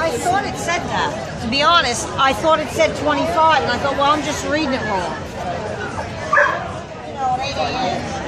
I thought it said that. To be honest, I thought it said 25 and I thought, well, I'm just reading it wrong. You know, at 8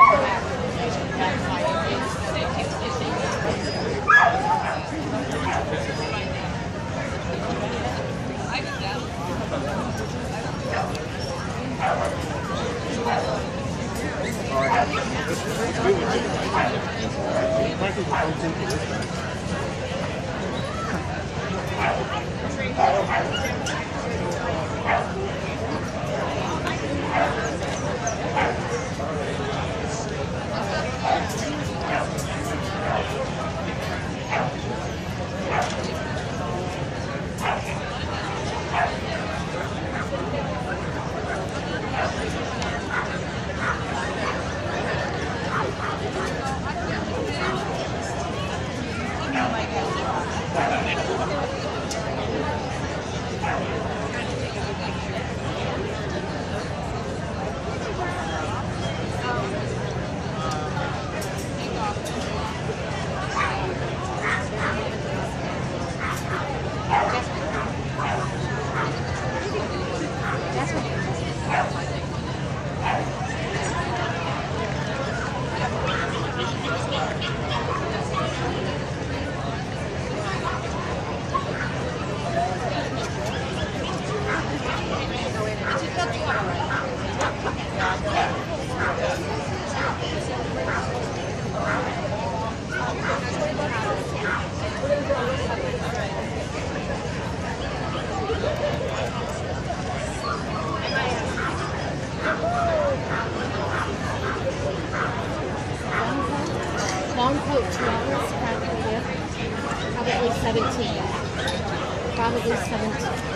Thank you. Long coat probably. Probably 17. Probably 17.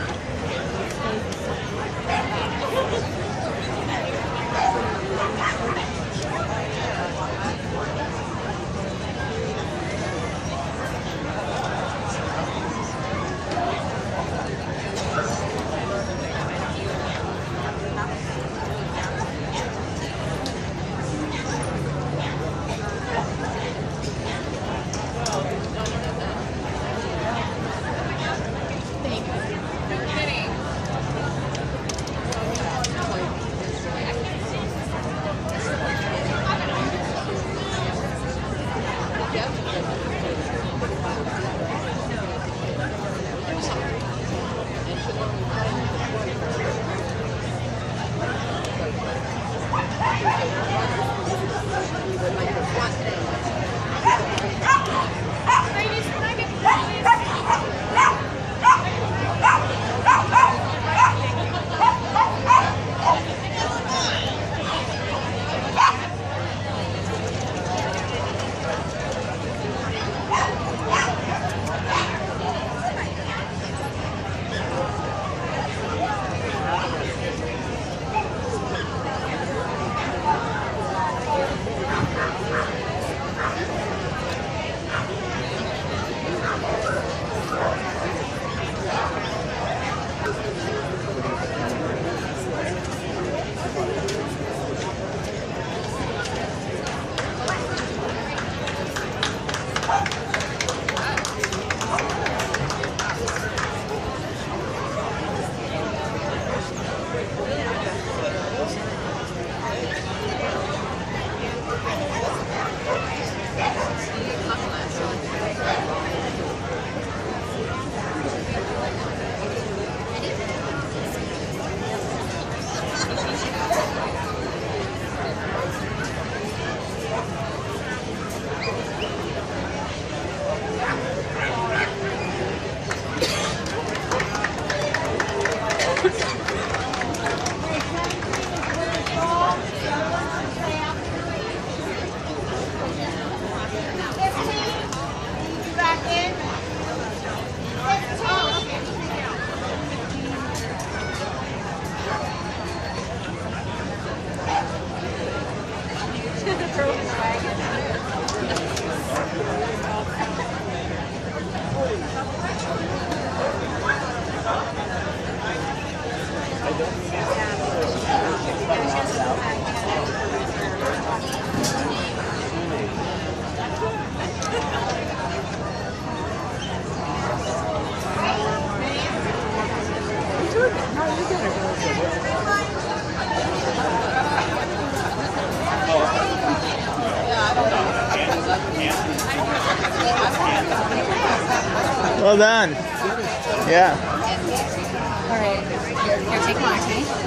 Well done. Yeah. All right. Here, take mine, okay?